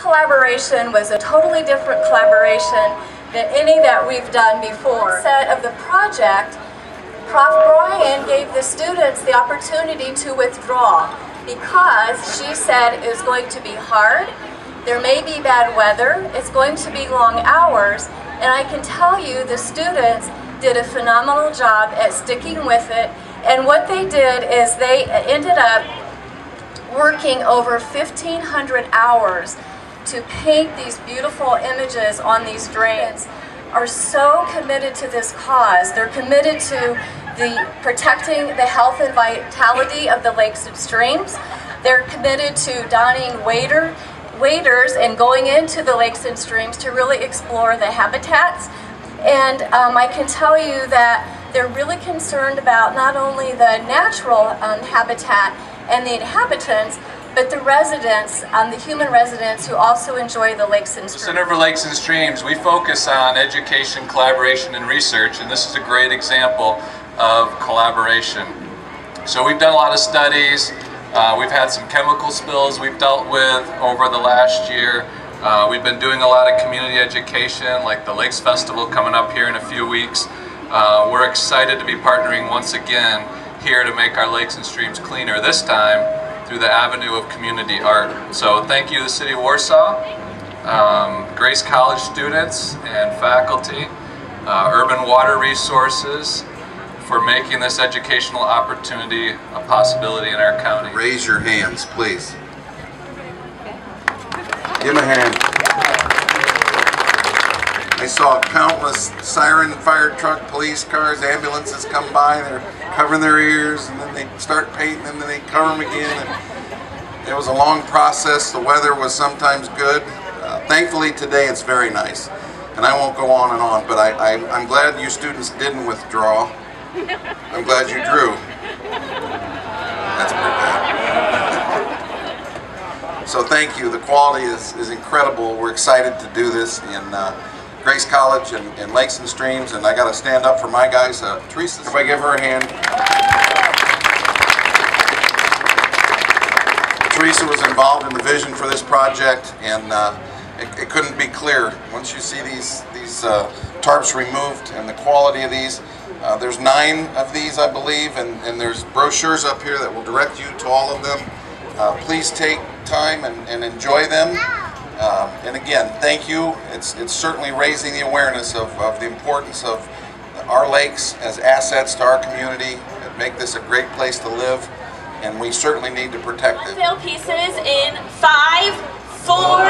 collaboration was a totally different collaboration than any that we've done before. Set of the project, Prof. Brian gave the students the opportunity to withdraw because she said it was going to be hard, there may be bad weather, it's going to be long hours, and I can tell you the students did a phenomenal job at sticking with it, and what they did is they ended up working over 1,500 hours to paint these beautiful images on these drains are so committed to this cause. They're committed to the protecting the health and vitality of the lakes and streams. They're committed to donning wader, waders and going into the lakes and streams to really explore the habitats. And um, I can tell you that they're really concerned about not only the natural um, habitat and the inhabitants, but the residents, um, the human residents who also enjoy the lakes and streams. Center for Lakes and Streams, we focus on education, collaboration, and research, and this is a great example of collaboration. So we've done a lot of studies, uh, we've had some chemical spills we've dealt with over the last year. Uh, we've been doing a lot of community education, like the Lakes Festival coming up here in a few weeks. Uh, we're excited to be partnering once again here to make our lakes and streams cleaner, this time through the avenue of community art. So thank you the City of Warsaw, um, Grace College students and faculty, uh, Urban Water Resources, for making this educational opportunity a possibility in our county. Raise your hands, please. Give him a hand. Saw countless siren, fire truck, police cars, ambulances come by. They're covering their ears, and then they start painting and then they cover them again. And it was a long process. The weather was sometimes good. Uh, thankfully, today it's very nice. And I won't go on and on, but I, I, I'm glad you students didn't withdraw. I'm glad you drew. That's pretty bad. So thank you. The quality is, is incredible. We're excited to do this in uh, Grace College and, and, Lakes and Streams, and I got to stand up for my guys. Uh, Teresa, if I give her a hand. Teresa was involved in the vision for this project, and uh, it, it, couldn't be clearer. Once you see these these uh, tarps removed and the quality of these, uh, there's nine of these, I believe, and, and there's brochures up here that will direct you to all of them. Uh, please take time and, and enjoy them. Um, and again, thank you. It's, it's certainly raising the awareness of, of the importance of our lakes as assets to our community and make this a great place to live. And we certainly need to protect it. Pieces in five, four,